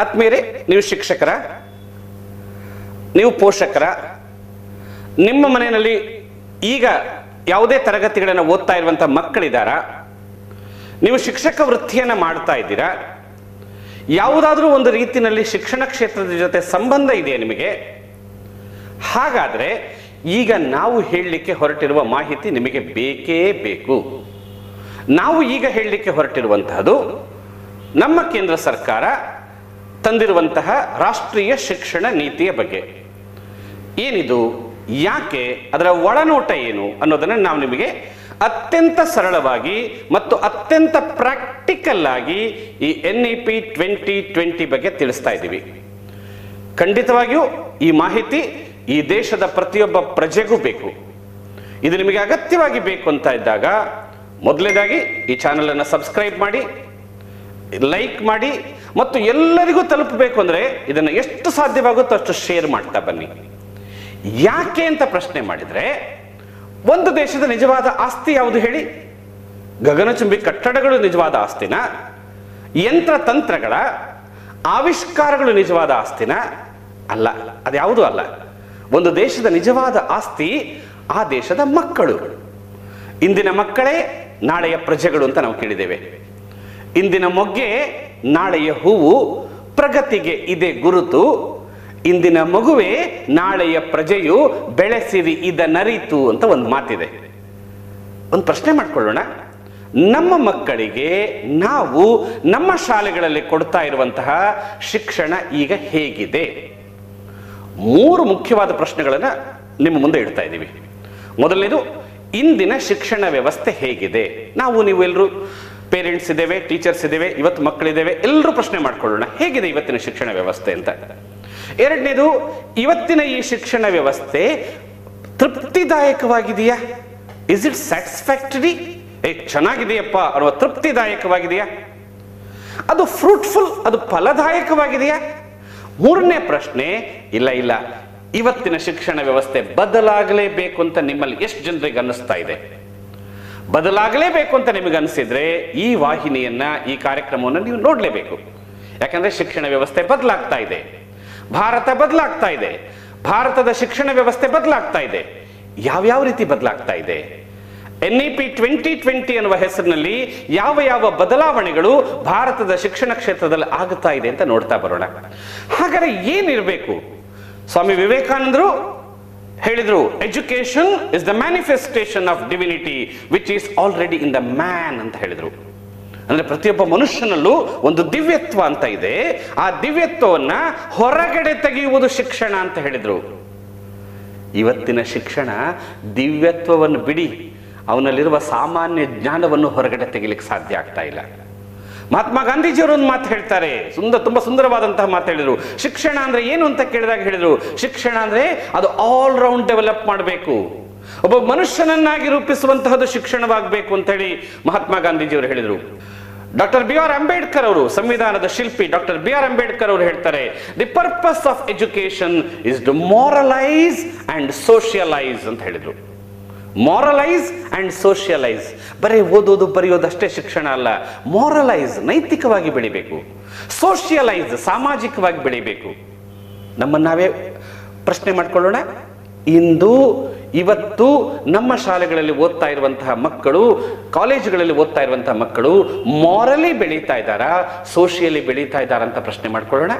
ಆತ್ಮೀಯರೇ, ನೀವು ಶಿಕ್ಷಕರ, ನೀವು ಪೋಷಕರ, ನಿಮ್ಮ ಮನೆಯಲ್ಲಿ ಈಗ ಯಾವುದೇ ತರಗತಿಗಳನ್ನು ಓದ್ತಾ ಇರುವಂಥ ಮಕ್ಕಳಿದ್ದಾರ ನೀವು ಶಿಕ್ಷಕ ವೃತ್ತಿಯನ್ನು ಮಾಡ್ತಾ ಇದ್ದೀರಾ, ಯಾವುದಾದ್ರೂ ಒಂದು ರೀತಿಯಲ್ಲಿ ಶಿಕ್ಷಣ ಕ್ಷೇತ್ರದ ಜೊತೆ ಸಂಬಂಧ ಇದೆಯಾ ನಿಮಗೆ? ಹಾಗಾದ್ರೆ ಈಗ ನಾವು ಹೇಳಲಿಕ್ಕೆ ಹೊರಟಿರುವ ಮಾಹಿತಿ ನಿಮಗೆ ಬೇಕೇ ಬೇಕು. ನಾವು ಈಗ ಹೇಳಲಿಕ್ಕೆ ಹೊರಟಿರುವಂತಹದ್ದು ನಮ್ಮ ಕೇಂದ್ರ ಸರ್ಕಾರ ತಂದಿರುವಂತಹ ರಾಷ್ಟ್ರೀಯ ಶಿಕ್ಷಣ ನೀತಿಯ ಬಗ್ಗೆ. ಏನಿದು? ಯಾಕೆ? ಅದರ ಒಳನೋಟ ಏನು ಅನ್ನೋದನ್ನು ನಾವು ನಿಮಗೆ ಅತ್ಯಂತ ಸರಳವಾಗಿ ಮತ್ತು ಅತ್ಯಂತ ಪ್ರಾಕ್ಟಿಕಲ್ ಆಗಿ ಈ N E P twenty twenty ಬಗ್ಗೆ ತಿಳಿಸ್ತಾ ಇದ್ದೀವಿ. ಖಂಡಿತವಾಗಿಯೂ ಈ ಮಾಹಿತಿ ಈ ದೇಶದ ಪ್ರತಿಯೊಬ್ಬ ಪ್ರಜೆಗೂ ಬೇಕು. ಇದು ನಿಮಗೆ ಅಗತ್ಯವಾಗಿ ಬೇಕು ಅಂತ ಇದ್ದಾಗ ಮೊದಲನೇದಾಗಿ ಈ ಚಾನಲನ್ನು ಸಬ್ಸ್ಕ್ರೈಬ್ ಮಾಡಿ ಲೈಕ್ ಮಾಡಿ ಮತ್ತು ಎಲ್ಲರಿಗೂ ತಲುಪಬೇಕು ಅಂದರೆ ಇದನ್ನು ಎಷ್ಟು ಸಾಧ್ಯವಾಗುತ್ತೋ ಅಷ್ಟು ಶೇರ್ ಮಾಡ್ತಾ ಬನ್ನಿ. ಯಾಕೆ ಅಂತ ಪ್ರಶ್ನೆ ಮಾಡಿದರೆ, ಒಂದು ದೇಶದ ನಿಜವಾದ ಆಸ್ತಿ ಯಾವುದು ಹೇಳಿ? ಗಗನಚುಂಬಿ ಕಟ್ಟಡಗಳು ನಿಜವಾದ ಆಸ್ತಿನ? ಯಂತ್ರ ತಂತ್ರಗಳ ಆವಿಷ್ಕಾರಗಳು ನಿಜವಾದ ಆಸ್ತಿನ? ಅಲ್ಲ, ಅದ್ಯಾವುದೂ ಅಲ್ಲ. ಒಂದು ದೇಶದ ನಿಜವಾದ ಆಸ್ತಿ ಆ ದೇಶದ ಮಕ್ಕಳು. ಇಂದಿನ ಮಕ್ಕಳೇ ನಾಳೆಯ ಪ್ರಜೆಗಳು ಅಂತ ನಾವು ಕೇಳಿದ್ದೇವೆ. ಇಂದಿನ ಮೊಗ್ಗೆ, ನಾಳೆಯ ಹೂವು ಪ್ರಗತಿಗೆ ಇದೆ ಗುರುತು. ಇಂದಿನ ಮಗುವೆ, ನಾಳೆಯ ಪ್ರಜೆಯು ಬೆಳೆಸಿರಿ ನರಿತು ಅಂತ ಒಂದು ಮಾತಿದೆ. ಒಂದು ಪ್ರಶ್ನೆ ಮಾಡಿಕೊಳ್ಳೋಣ. ನಮ್ಮ ಮಕ್ಕಳಿಗೆ ನಾವು ನಮ್ಮ ಶಾಲೆಗಳಲ್ಲಿ ಕೊಡ್ತಾ ಇರುವಂತಹ ಶಿಕ್ಷಣ ಈಗ ಹೇಗಿದೆ? ಮೂರು ಮುಖ್ಯವಾದ ಪ್ರಶ್ನೆಗಳನ್ನು ನಿಮ್ಮ ಮುಂದೆ ಇಡ್ತಾ ಇದ್ದೀವಿ. ಮೊದಲನೇದು, ಇಂದಿನ ಶಿಕ್ಷಣ ವ್ಯವಸ್ಥೆ ಹೇಗಿದೆ? ನಾವು ನೀವು ಎಲ್ಲರೂ ಪೇರೆಂಟ್ಸ್ ಇದ್ದೇವೆ ಟೀಚರ್ಸ್ ಇದ್ದೇವೆ, ಇವತ್ತು ಮಕ್ಕಳಿದ್ದೇವೆ, ಎಲ್ಲರೂ ಪ್ರಶ್ನೆ ಮಾಡ್ಕೊಳ್ಳೋಣ. ಹೇಗಿದೆ ಇವತ್ತಿನ ಶಿಕ್ಷಣ ವ್ಯವಸ್ಥೆ ಅಂತ? ಎರಡನೇದು, ಇವತ್ತಿನ ಈ ಶಿಕ್ಷಣ ವ್ಯವಸ್ಥೆ ತೃಪ್ತಿದಾಯಕವಾಗಿದೆಯಾ? ಇಸ್ ಇಟ್ ಸ್ಯಾಟಿಸ್ಫ್ಯಾಕ್ಟರಿ ಏ, ಚೆನ್ನಾಗಿದೆಯಪ್ಪ ಅನ್ನುವ ತೃಪ್ತಿದಾಯಕವಾಗಿದೆಯಾ? ಅದು ಫ್ರೂಟ್ಫುಲ್ ಅದು ಫಲದಾಯಕವಾಗಿದೆಯಾ? ಮೂರನೇ ಪ್ರಶ್ನೆ, ಇಲ್ಲ ಇಲ್ಲ. ಇವತ್ತಿನ ಶಿಕ್ಷಣ ವ್ಯವಸ್ಥೆ ಬದಲಾಗಲೇಬೇಕು ಅಂತ ನಿಮ್ಮಲ್ಲಿ ಎಷ್ಟು ಜನರಿಗೆ ಅನ್ನಿಸ್ತಾ ಇದೆ? ಬದಲಾಗಲೇಬೇಕು ಅಂತ ನಿಮಗೆ ಅನಿಸಿದ್ರೆ ಈ ವಾಹಿನಿಯನ್ನ, ಈ ಕಾರ್ಯಕ್ರಮವನ್ನು ನೀವು ನೋಡಲೇಬೇಕು. ಯಾಕಂದ್ರೆ ಶಿಕ್ಷಣ ವ್ಯವಸ್ಥೆ ಬದಲಾಗ್ತಾ ಇದೆ. ಭಾರತ ಬದಲಾಗ್ತಾ ಇದೆ. ಭಾರತದ ಶಿಕ್ಷಣ ವ್ಯವಸ್ಥೆ ಬದಲಾಗ್ತಾ ಇದೆ. ಯಾವ್ಯಾವ ರೀತಿ ಬದಲಾಗ್ತಾ ಇದೆ? N E P twenty twenty ಅನ್ನುವ ಹೆಸರಿನಲ್ಲಿ ಯಾವ ಯಾವ ಬದಲಾವಣೆಗಳು ಭಾರತದ ಶಿಕ್ಷಣ ಕ್ಷೇತ್ರದಲ್ಲಿ ಆಗುತ್ತಾ ಇದೆ ಅಂತ ನೋಡ್ತಾ ಬರೋಣ. ಹಾಗಾದ್ರೆ ಏನಿರಬೇಕು? ಸ್ವಾಮಿ ವಿವೇಕಾನಂದರು ಹೇಳಿದ್ರು education is the manifestation of divinity which is already in the man ಅಂತ ಹೇಳಿದ್ರು. ಅಂದ್ರೆ ಪ್ರತಿಯೊಬ್ಬ ಮನುಷ್ಯನಲ್ಲೂ ಒಂದು ದಿವ್ಯತ್ವ ಅಂತ ಇದೆ. ಆ ದಿವ್ಯತ್ವವನ್ನ ಹೊರಗಡೆ ತೆಗೆಯುವುದು ಶಿಕ್ಷಣ ಅಂತ ಹೇಳಿದ್ರು. ಇವತ್ತಿನ ಶಿಕ್ಷಣ ದಿವ್ಯತ್ವವನ್ನು ಬಿಡಿ. ಅವನಲ್ಲಿರುವ ಸಾಮಾನ್ಯ ಜ್ಞಾನವನ್ನು ಹೊರಗಡೆ ತೆಗಿಲಿಕ್ಕೆ ಸಾಧ್ಯ ಆಗ್ತಾ ಇಲ್ಲ. ಮಹಾತ್ಮ ಗಾಂಧೀಜಿಯವರು ಒಂದು ಮಾತು ಹೇಳ್ತಾರೆ. ಸುಂದರ ತುಂಬ ಸುಂದರವಾದಂತಹ ಮಾತು ಹೇಳಿದರು. ಶಿಕ್ಷಣ ಅಂದ್ರೆ ಏನು ಅಂತ ಕೇಳಿದಾಗ ಹೇಳಿದರು. ಶಿಕ್ಷಣ ಅಂದರೆ ಅದು ಆಲ್ ರೌಂಡ್ ಡೆವಲಪ್ ಮಾಡಬೇಕು. ಒಬ್ಬ ಮನುಷ್ಯನನ್ನಾಗಿ ರೂಪಿಸುವಂತಹದ್ದು ಶಿಕ್ಷಣವಾಗಬೇಕು ಅಂತ ಹೇಳಿ ಮಹಾತ್ಮ ಗಾಂಧೀಜಿಯವರು ಹೇಳಿದರು. ಡಾಕ್ಟರ್ ಬಿ ಆರ್ ಅಂಬೇಡ್ಕರ್ ಅವರು, ಸಂವಿಧಾನದ ಶಿಲ್ಪಿ ಡಾಕ್ಟರ್ ಬಿ ಆರ್ ಅಂಬೇಡ್ಕರ್ ಅವರು ಹೇಳ್ತಾರೆ the purpose of education is to moralise and socialise ಅಂತ ಹೇಳಿದ್ರು. ಮಾರಲೈಸ್ ಆ್ಯಂಡ್ ಸೋಷಿಯಲೈಸ್ ಬರೀ ಓದೋದು, ಬರೆಯೋದಷ್ಟೇ ಶಿಕ್ಷಣ ಅಲ್ಲ. ಮಾರಲೈಸ್ ನೈತಿಕವಾಗಿ ಬೆಳಿಬೇಕು. ಸೋಷಿಯಲೈಸ್ ಸಾಮಾಜಿಕವಾಗಿ ಬೆಳಿಬೇಕು. ನಮ್ಮನ್ನು ನಾವೇ ಪ್ರಶ್ನೆ ಮಾಡ್ಕೊಳ್ಳೋಣ. ಇಂದು, ಇವತ್ತು ನಮ್ಮ ಶಾಲೆಗಳಲ್ಲಿ ಓದ್ತಾ ಇರುವಂತಹ ಮಕ್ಕಳು, ಕಾಲೇಜುಗಳಲ್ಲಿ ಓದ್ತಾ ಇರುವಂತಹ ಮಕ್ಕಳು ಮಾರಲಿ ಬೆಳೀತಾ ಇದ್ದಾರಾ ಸೋಷಿಯಲಿ ಬೆಳೀತಾ ಇದ್ದಾರಾ ಅಂತ ಪ್ರಶ್ನೆ ಮಾಡ್ಕೊಳ್ಳೋಣ.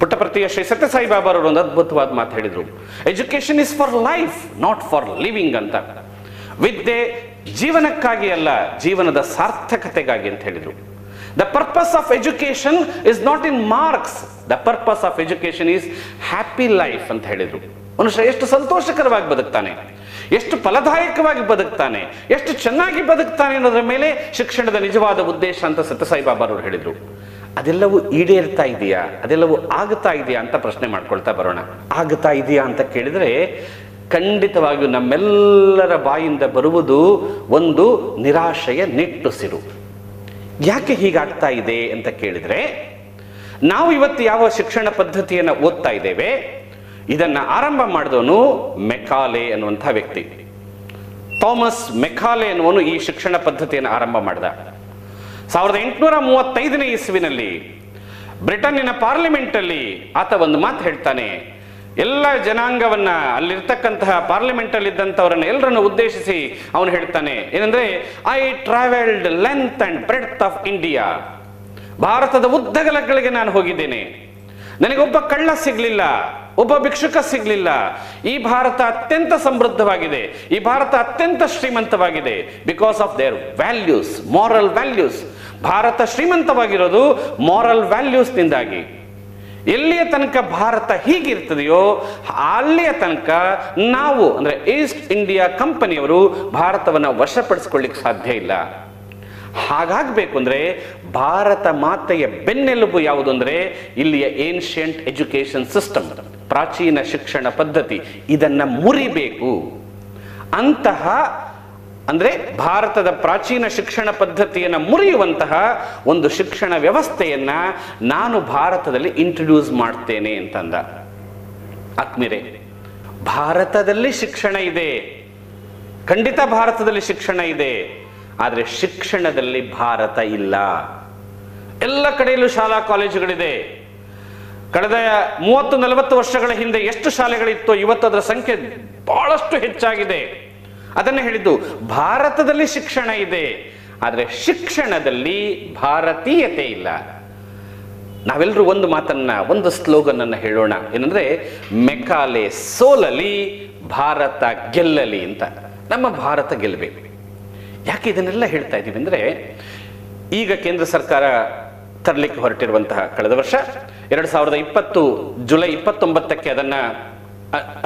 ಪುಟ್ಟಪ್ರತಿಯ ಶ್ರೀ ಸತ್ಯಸಾಯಿ ಬಾಬಾ ಅವರು ಒಂದು ಅದ್ಭುತವಾದ ಮಾತು ಹೇಳಿದ್ರು. Education is for life not for living ಅಂತ. ವಿದ್ಯೆ ಜೀವನಕ್ಕಾಗಿ ಅಲ್ಲ, ಜೀವನದ ಸಾರ್ಥಕತೆಗಾಗಿ ಅಂತ ಹೇಳಿದರು. The purpose of education is not in marks the purpose of education is happy life ಅಂತ ಹೇಳಿದರು. ಮನುಷ್ಯ ಎಷ್ಟು ಸಂತೋಷಕರವಾಗಿ ಬದುಕ್ತಾನೆ, ಎಷ್ಟು ಫಲದಾಯಕವಾಗಿ ಬದುಕ್ತಾನೆ, ಎಷ್ಟು ಚೆನ್ನಾಗಿ ಬದುಕ್ತಾನೆ ಅನ್ನೋದ್ರ ಮೇಲೆ ಶಿಕ್ಷಣದ ನಿಜವಾದ ಉದ್ದೇಶ ಅಂತ ಸತ್ಯಸಾಯಿ ಬಾಬಾ ಅವರು ಹೇಳಿದ್ರು. ಅದೆಲ್ಲವೂ ಈಡೇರ್ತಾ ಇದೆಯಾ? ಅದೆಲ್ಲವೂ ಆಗ್ತಾ ಇದೆಯಾ ಅಂತ ಪ್ರಶ್ನೆ ಮಾಡ್ಕೊಳ್ತಾ ಬರೋಣ. ಆಗ್ತಾ ಇದೆಯಾ ಅಂತ ಕೇಳಿದರೆ ಖಂಡಿತವಾಗಿಯೂ ನಮ್ಮೆಲ್ಲರ ಬಾಯಿಂದ ಬರುವುದು ಒಂದು ನಿರಾಶೆಯ ನಿಟ್ಟುಸಿರು. ಯಾಕೆ ಹೀಗಾಗ್ತಾ ಇದೆ ಅಂತ ಕೇಳಿದರೆ, ನಾವು ಇವತ್ತು ಯಾವ ಶಿಕ್ಷಣ ಪದ್ಧತಿಯನ್ನು ಓದ್ತಾ ಇದ್ದೇವೆ, ಇದನ್ನು ಆರಂಭ ಮಾಡಿದವನು ಮೆಕಾಲೆ ಅನ್ನುವಂಥ ವ್ಯಕ್ತಿ. ಥಾಮಸ್ ಮೆಕಾಲೆ ಅನ್ನುವನು ಈ ಶಿಕ್ಷಣ ಪದ್ಧತಿಯನ್ನು ಆರಂಭ ಮಾಡಿದ. ಸಾವಿರದ ಎಂಟುನೂರ ಮೂವತ್ತೈದನೇ ಇಸ್ವಿನಲ್ಲಿ ಬ್ರಿಟನ್ನಿನ ಪಾರ್ಲಿಮೆಂಟಲ್ಲಿ ಆತ ಒಂದು ಮಾತು ಹೇಳ್ತಾನೆ, ಎಲ್ಲ ಜನಾಂಗವನ್ನ ಅಲ್ಲಿರ್ತಕ್ಕಂತಹ ಪಾರ್ಲಿಮೆಂಟ್ ಅಲ್ಲಿ ಇದ್ದಂಥವರನ್ನ ಎಲ್ಲರನ್ನು ಉದ್ದೇಶಿಸಿ ಅವನು ಹೇಳ್ತಾನೆ, ಏನಂದ್ರೆ I travelled length and breadth of India ಭಾರತದ ಉದ್ದಗಲಗಳಿಗೆ ನಾನು ಹೋಗಿದ್ದೇನೆ. ನನಗೊಬ್ಬ ಕಳ್ಳ ಸಿಗ್ಲಿಲ್ಲ. ಒಬ್ಬ ಭಿಕ್ಷುಕ ಸಿಗಲಿಲ್ಲ. ಈ ಭಾರತ ಅತ್ಯಂತ ಸಮೃದ್ಧವಾಗಿದೆ. ಈ ಭಾರತ ಅತ್ಯಂತ ಶ್ರೀಮಂತವಾಗಿದೆ. Because of their values moral values Bharat ಶ್ರೀಮಂತವಾಗಿರೋದು ಮಾರಲ್ ವ್ಯಾಲ್ಯೂಸ್ನಿಂದಾಗಿ ಎಲ್ಲಿಯ ತನಕ ಭಾರತ ಹೀಗಿರ್ತದೆಯೋ, ಅಲ್ಲಿಯ ತನಕ ನಾವು, ಅಂದ್ರೆ ಈಸ್ಟ್ ಇಂಡಿಯಾ ಕಂಪನಿಯವರು ಭಾರತವನ್ನು ವಶಪಡಿಸ್ಕೊಳ್ಳಿಕ್ಕೆ ಸಾಧ್ಯ ಇಲ್ಲ. ಹಾಗಾಗಬೇಕು ಅಂದ್ರೆ ಭಾರತ ಮಾತೆಯ ಬೆನ್ನೆಲುಬು ಯಾವುದು ಅಂದ್ರೆ ಇಲ್ಲಿಯ ಏನ್ಷಿಯಂಟ್ ಎಜುಕೇಶನ್ ಸಿಸ್ಟಮ್ ಪ್ರಾಚೀನ ಶಿಕ್ಷಣ ಪದ್ಧತಿ, ಇದನ್ನ ಮುರಿಬೇಕು. ಅಂತಹ, ಅಂದ್ರೆ ಭಾರತದ ಪ್ರಾಚೀನ ಶಿಕ್ಷಣ ಪದ್ಧತಿಯನ್ನು ಮುರಿಯುವಂತಹ ಒಂದು ಶಿಕ್ಷಣ ವ್ಯವಸ್ಥೆಯನ್ನ ನಾನು ಭಾರತದಲ್ಲಿ ಇಂಟ್ರೊಡ್ಯೂಸ್ ಮಾಡ್ತೇನೆ ಅಂತಂದ. ಆತ್ಮೀರೆ ಭಾರತದಲ್ಲಿ ಶಿಕ್ಷಣ ಇದೆ. ಖಂಡಿತ ಭಾರತದಲ್ಲಿ ಶಿಕ್ಷಣ ಇದೆ. ಆದರೆ ಶಿಕ್ಷಣದಲ್ಲಿ ಭಾರತ ಇಲ್ಲ. ಎಲ್ಲ ಕಡೆಯಲ್ಲೂ ಶಾಲಾ ಕಾಲೇಜುಗಳಿದೆ. ಕಳೆದ ಮೂವತ್ತು ನಲವತ್ತು ವರ್ಷಗಳ ಹಿಂದೆ ಎಷ್ಟು ಶಾಲೆಗಳಿತ್ತು ಇವತ್ತು ಅದರ ಸಂಖ್ಯೆ ಬಹಳಷ್ಟು ಹೆಚ್ಚಾಗಿದೆ. ಅದನ್ನು ಹೇಳಿದ್ದು, ಭಾರತದಲ್ಲಿ ಶಿಕ್ಷಣ ಇದೆ, ಆದರೆ ಶಿಕ್ಷಣದಲ್ಲಿ ಭಾರತೀಯತೆ ಇಲ್ಲ. ನಾವೆಲ್ಲರೂ ಒಂದು ಮಾತನ್ನ, ಒಂದು ಸ್ಲೋಗನ್ ಅನ್ನು ಹೇಳೋಣ. ಏನಂದ್ರೆ, ಮೆಕಾಲೆ ಸೋಲಲಿ, ಭಾರತ ಗೆಲ್ಲಲಿ ಅಂತ. ನಮ್ಮ ಭಾರತ ಗೆಲ್ಲಬೇಕು ಯಾಕೆ ಇದನ್ನೆಲ್ಲ ಹೇಳ್ತಾ ಇದ್ದೀವಿ ಅಂದ್ರೆ, ಈಗ ಕೇಂದ್ರ ಸರ್ಕಾರ ತರಲಿಕ್ಕೆ ಹೊರಟಿರುವಂತಹ ಕಳೆದ ವರ್ಷ. ಎರಡ್ ಸಾವಿರದ ಇಪ್ಪತ್ತು ಜುಲೈ ಇಪ್ಪತ್ತೊಂಬತ್ತಕ್ಕೆ ಅದನ್ನ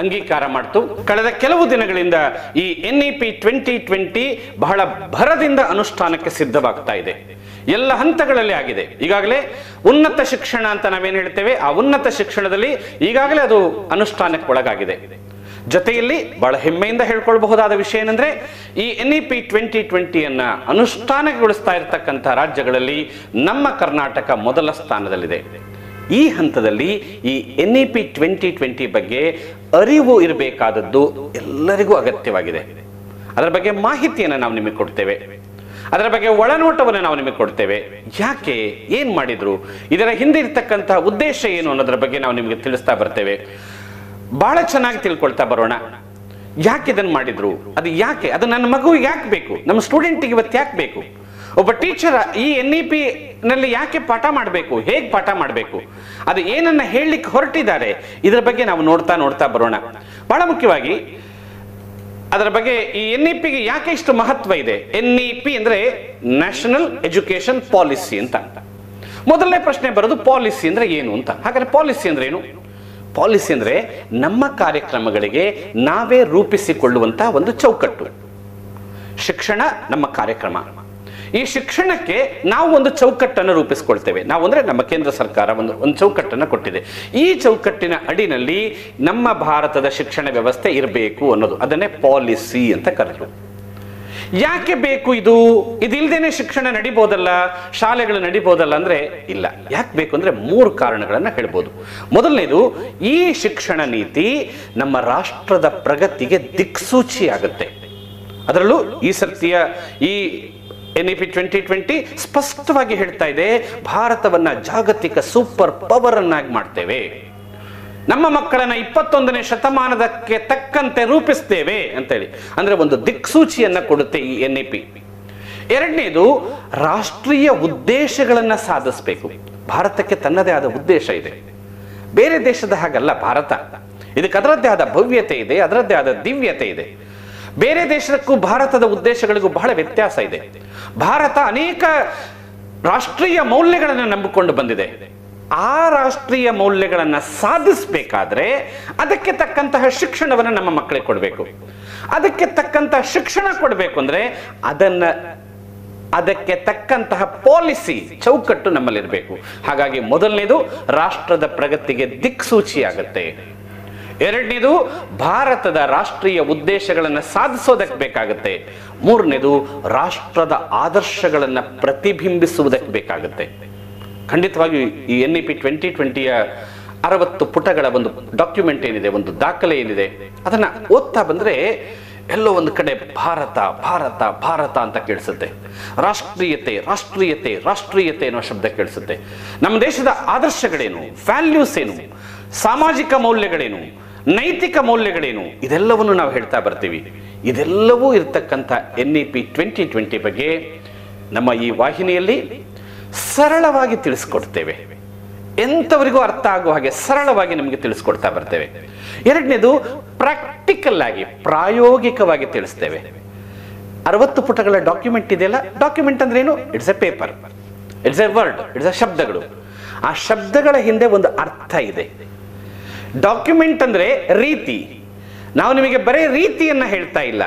ಅಂಗೀಕಾರ ಮಾಡ್ತು. ಕಳೆದ ಕೆಲವು ದಿನಗಳಿಂದ ಈ N E P twenty twenty ಬಹಳ ಭರದಿಂದ ಅನುಷ್ಠಾನಕ್ಕೆ ಸಿದ್ಧವಾಗ್ತಾ ಇದೆ. ಎಲ್ಲ ಹಂತಗಳಲ್ಲಿ ಆಗಿದೆ. ಈಗಾಗಲೇ ಉನ್ನತ ಶಿಕ್ಷಣ ಅಂತ ನಾವೇನು ಹೇಳ್ತೇವೆ, ಆ ಉನ್ನತ ಶಿಕ್ಷಣದಲ್ಲಿ ಈಗಾಗಲೇ ಅದು ಅನುಷ್ಠಾನಕ್ಕೆ ಒಳಗಾಗಿದೆ. ಜೊತೆಯಲ್ಲಿ ಬಹಳ ಹೆಮ್ಮೆಯಿಂದ ಹೇಳ್ಕೊಳ್ಬಹುದಾದ ವಿಷಯ ಏನಂದ್ರೆ, ಈ ಎನ್ ಇ ಪಿ ಟ್ವೆಂಟಿ ಟ್ವೆಂಟಿಯನ್ನ ಅನುಷ್ಠಾನಗೊಳಿಸ್ತಾ ಇರತಕ್ಕಂಥ ರಾಜ್ಯಗಳಲ್ಲಿ ನಮ್ಮ ಕರ್ನಾಟಕ ಮೊದಲ ಸ್ಥಾನದಲ್ಲಿದೆ. ಈ ಹಂತದಲ್ಲಿ ಈ N E P twenty twenty ಬಗ್ಗೆ ಅರಿವು ಇರಬೇಕಾದದ್ದು ಎಲ್ಲರಿಗೂ ಅಗತ್ಯವಾಗಿದೆ. ಅದರ ಬಗ್ಗೆ ಮಾಹಿತಿಯನ್ನು ನಾವು ನಿಮಗೆ ಕೊಡ್ತೇವೆ. ಅದರ ಬಗ್ಗೆ ಒಳನೋಟವನ್ನು ನಾವು ನಿಮಗೆ ಕೊಡ್ತೇವೆ. ಯಾಕೆ, ಏನ್ ಮಾಡಿದ್ರು, ಇದರ ಹಿಂದೆ ಇರ್ತಕ್ಕಂತಹ ಉದ್ದೇಶ ಏನು ಅನ್ನೋದ್ರ ಬಗ್ಗೆ ನಾವು ನಿಮಗೆ ತಿಳಿಸ್ತಾ ಬರ್ತೇವೆ. ಬಹಳ ಚೆನ್ನಾಗಿ ತಿಳ್ಕೊಳ್ತಾ ಬರೋಣ. ಯಾಕೆ ಇದನ್ನು ಮಾಡಿದ್ರು? ಅದು ಯಾಕೆ? ಅದು ನನ್ನ ಮಗು ಯಾಕೆ ಬೇಕು? ನಮ್ಮ ಸ್ಟೂಡೆಂಟಿಗೆ ಇವತ್ತು ಯಾಕೆ ಬೇಕು? ಒಬ್ಬ ಟೀಚರ್ ಈ ಎನ್ ಇ ಪಿ ನಲ್ಲಿ ಯಾಕೆ ಪಾಠ ಮಾಡಬೇಕು? ಹೇಗೆ ಪಾಠ ಮಾಡಬೇಕು? ಅದು ಏನನ್ನ ಹೇಳಲಿಕ್ಕೆ ಹೊರಟಿದ್ದಾರೆ, ಇದರ ಬಗ್ಗೆ ನಾವು ನೋಡ್ತಾ ನೋಡ್ತಾ ಬರೋಣ. ಬಹಳ ಮುಖ್ಯವಾಗಿ, ಅದರ ಬಗ್ಗೆ ಈ ಎನ್ ಇ ಪಿಗೆ ಯಾಕೆ ಇಷ್ಟು ಮಹತ್ವ ಇದೆ? ಎನ್ ಇ ಪಿ ಅಂದ್ರೆ ನ್ಯಾಷನಲ್ ಎಜುಕೇಶನ್ ಪಾಲಿಸಿ ಅಂತ. ಮೊದಲನೇ ಪ್ರಶ್ನೆ ಬರೋದು ಪಾಲಿಸಿ ಅಂದ್ರೆ ಏನು ಅಂತ? ಹಾಗಾದ್ರೆ ಪಾಲಿಸಿ ಅಂದ್ರೆ ಏನು? ಪಾಲಿಸಿ ಅಂದರೆ ನಮ್ಮ ಕಾರ್ಯಕ್ರಮಗಳಿಗೆ ನಾವೇ ರೂಪಿಸಿಕೊಳ್ಳುವಂಥ ಒಂದು ಚೌಕಟ್ಟು. ಶಿಕ್ಷಣ ನಮ್ಮ ಕಾರ್ಯಕ್ರಮ. ಈ ಶಿಕ್ಷಣಕ್ಕೆ ನಾವು ಒಂದು ಚೌಕಟ್ಟನ್ನು ರೂಪಿಸ್ಕೊಳ್ತೇವೆ. ನಾವು ಅಂದರೆ ನಮ್ಮ ಕೇಂದ್ರ ಸರ್ಕಾರ ಒಂದು ಒಂದು ಚೌಕಟ್ಟನ್ನು ಕೊಟ್ಟಿದೆ. ಈ ಚೌಕಟ್ಟಿನ ಅಡಿನಲ್ಲಿ ನಮ್ಮ ಭಾರತದ ಶಿಕ್ಷಣ ವ್ಯವಸ್ಥೆ ಇರಬೇಕು ಅನ್ನೋದು. ಅದನ್ನೇ ಪಾಲಿಸಿ ಅಂತ ಕರೆದ್ರು. ಯಾಕೆ ಬೇಕು ಇದು? ಇದಿಲ್ದೇನೆ ಶಿಕ್ಷಣ ನಡಿಬೋದಲ್ಲ, ಶಾಲೆಗಳು ನಡಿಬೋದಲ್ಲ ಅಂದ್ರೆ ಇಲ್ಲ. ಯಾಕೆ ಬೇಕು ಅಂದ್ರೆ ಮೂರು ಕಾರಣಗಳನ್ನ ಹೇಳ್ಬೋದು. ಮೊದಲನೇದು, ಈ ಶಿಕ್ಷಣ ನೀತಿ ನಮ್ಮ ರಾಷ್ಟ್ರದ ಪ್ರಗತಿಗೆ ದಿಕ್ಸೂಚಿ ಆಗುತ್ತೆ. ಅದರಲ್ಲೂ ಈ ಸರ್ತಿಯ ಈ N E P twenty twenty ಸ್ಪಷ್ಟವಾಗಿ ಹೇಳ್ತಾ ಇದೆ, ಭಾರತವನ್ನ ಜಾಗತಿಕ ಸೂಪರ್ ಪವರ್ ಅನ್ನಾಗಿ ಮಾಡ್ತೇವೆ. ನಮ್ಮ ಮಕ್ಕಳನ್ನ ಇಪ್ಪತ್ತೊಂದನೇ ಶತಮಾನದಕ್ಕೆ ತಕ್ಕಂತೆ ರೂಪಿಸ್ತೇವೆ ಅಂತೇಳಿ. ಅಂದ್ರೆ ಒಂದು ದಿಕ್ಸೂಚಿಯನ್ನ ಕೊಡುತ್ತೆ ಈ ಎನ್ ಇ ಪಿ ಎರಡನೇದು ರಾಷ್ಟ್ರೀಯ ಉದ್ದೇಶಗಳನ್ನ ಸಾಧಿಸಬೇಕು. ಭಾರತಕ್ಕೆ ತನ್ನದೇ ಆದ ಉದ್ದೇಶ ಇದೆ. ಬೇರೆ ದೇಶದ ಹಾಗಲ್ಲ ಭಾರತ. ಇದಕ್ಕೆ ಅದರದ್ದೇ ಆದ ಭವ್ಯತೆ ಇದೆ, ಅದರದ್ದೇ ಆದ ದಿವ್ಯತೆ ಇದೆ. ಬೇರೆ ದೇಶಕ್ಕೂ ಭಾರತದ ಉದ್ದೇಶಗಳಿಗೂ ಬಹಳ ವ್ಯತ್ಯಾಸ ಇದೆ. ಭಾರತ ಅನೇಕ ರಾಷ್ಟ್ರೀಯ ಮೌಲ್ಯಗಳನ್ನು ನಂಬಿಕೊಂಡು ಬಂದಿದೆ. ಆ ರಾಷ್ಟ್ರೀಯ ಮೌಲ್ಯಗಳನ್ನು ಸಾಧಿಸಬೇಕಾದ್ರೆ ಅದಕ್ಕೆ ತಕ್ಕಂತಹ ಶಿಕ್ಷಣವನ್ನು ನಮ್ಮ ಮಕ್ಕಳಿಗೆ ಕೊಡಬೇಕು. ಅದಕ್ಕೆ ತಕ್ಕಂತಹ ಶಿಕ್ಷಣ ಕೊಡಬೇಕು ಅಂದರೆ ಅದನ್ನ, ಅದಕ್ಕೆ ತಕ್ಕಂತಹ ಪಾಲಿಸಿ ಚೌಕಟ್ಟು ನಮ್ಮಲ್ಲಿರಬೇಕು. ಹಾಗಾಗಿ ಮೊದಲನೇದು ರಾಷ್ಟ್ರದ ಪ್ರಗತಿಗೆ ದಿಕ್ಸೂಚಿ ಆಗುತ್ತೆ. ಎರಡನೇದು ಭಾರತದ ರಾಷ್ಟ್ರೀಯ ಉದ್ದೇಶಗಳನ್ನು ಸಾಧಿಸೋದಕ್ಕೆ ಬೇಕಾಗುತ್ತೆ. ಮೂರನೇದು ರಾಷ್ಟ್ರದ ಆದರ್ಶಗಳನ್ನು ಪ್ರತಿಬಿಂಬಿಸುವುದಕ್ಕೆ ಬೇಕಾಗುತ್ತೆ. ಖಂಡಿತವಾಗಿ ಈ ಎನ್ ಇ ಪಿ ಟ್ವೆಂಟಿ ಟ್ವೆಂಟಿಯ ಅರವತ್ತು ಪುಟಗಳ ಒಂದು ಡಾಕ್ಯುಮೆಂಟ್ ಏನಿದೆ, ಒಂದು ದಾಖಲೆ ಏನಿದೆ, ಅದನ್ನ ಓದ್ತಾ ಬಂದ್ರೆ ಎಲ್ಲೋ ಒಂದು ಕಡೆ ಭಾರತ ಭಾರತ ಭಾರತ ಅಂತ ಕೇಳಿಸುತ್ತೆ. ರಾಷ್ಟ್ರೀಯತೆ ರಾಷ್ಟ್ರೀಯತೆ ರಾಷ್ಟ್ರೀಯತೆ ಅನ್ನೋ ಶಬ್ದ ಕೇಳಿಸುತ್ತೆ. ನಮ್ಮ ದೇಶದ ಆದರ್ಶಗಳೇನು? ವ್ಯಾಲ್ಯೂಸ್ ಏನು? ಸಾಮಾಜಿಕ ಮೌಲ್ಯಗಳೇನು? ನೈತಿಕ ಮೌಲ್ಯಗಳೇನು? ಇದೆಲ್ಲವನ್ನು ನಾವು ಹೇಳ್ತಾ ಬರ್ತೀವಿ. ಇದೆಲ್ಲವೂ ಇರತಕ್ಕಂಥ N E P twenty twenty ಬಗ್ಗೆ ನಮ್ಮ ಈ ವಾಹಿನಿಯಲ್ಲಿ ಸರಳವಾಗಿ ತಿಳಿಸ್ಕೊಡ್ತೇವೆ. ಎಂಥವರಿಗೂ ಅರ್ಥ ಆಗುವ ಹಾಗೆ ಸರಳವಾಗಿ ನಿಮಗೆ ತಿಳಿಸ್ಕೊಡ್ತಾ ಬರ್ತೇವೆ. ಎರಡನೇದು ಪ್ರಾಕ್ಟಿಕಲ್ ಆಗಿ, ಪ್ರಾಯೋಗಿಕವಾಗಿ ತಿಳಿಸ್ತೇವೆ. ಅರವತ್ತು ಪುಟಗಳ ಡಾಕ್ಯುಮೆಂಟ್ ಇದೆಯಲ್ಲ? ಡಾಕ್ಯುಮೆಂಟ್ ಅಂದ್ರೆ ಏನು? It's a paper it's a word it's a ಶಬ್ದಗಳು. ಆ ಶಬ್ದಗಳ ಹಿಂದೆ ಒಂದು ಅರ್ಥ ಇದೆ. ಡಾಕ್ಯುಮೆಂಟ್ ಅಂದ್ರೆ ರೀತಿ. ನಾವು ನಿಮಗೆ ಬರೀ ರೀತಿಯನ್ನ ಹೇಳ್ತಾ ಇಲ್ಲ.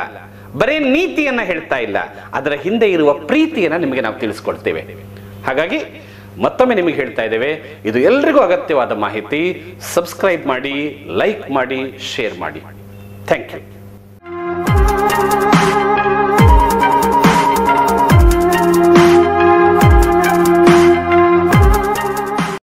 ಬರೀ ನೀತಿಯನ್ನ ಹೇಳ್ತಾ ಇಲ್ಲ. ಅದರ ಹಿಂದೆ ಇರುವ ಪ್ರೀತಿಯನ್ನ ನಿಮಗೆ ನಾವು ತಿಳಿಸ್ಕೊಡ್ತೇವೆ. ಹಾಗಾಗಿ ಮತ್ತೊಮ್ಮೆ ನಿಮಗೆ ಹೇಳ್ತಾ ಇದ್ದೇವೆ, ಇದು ಎಲ್ರಿಗೂ ಅಗತ್ಯವಾದ ಮಾಹಿತಿ. ಸಬ್ಸ್ಕ್ರೈಬ್ ಮಾಡಿ ಲೈಕ್ ಮಾಡಿ ಶೇರ್ ಮಾಡಿ. Thank you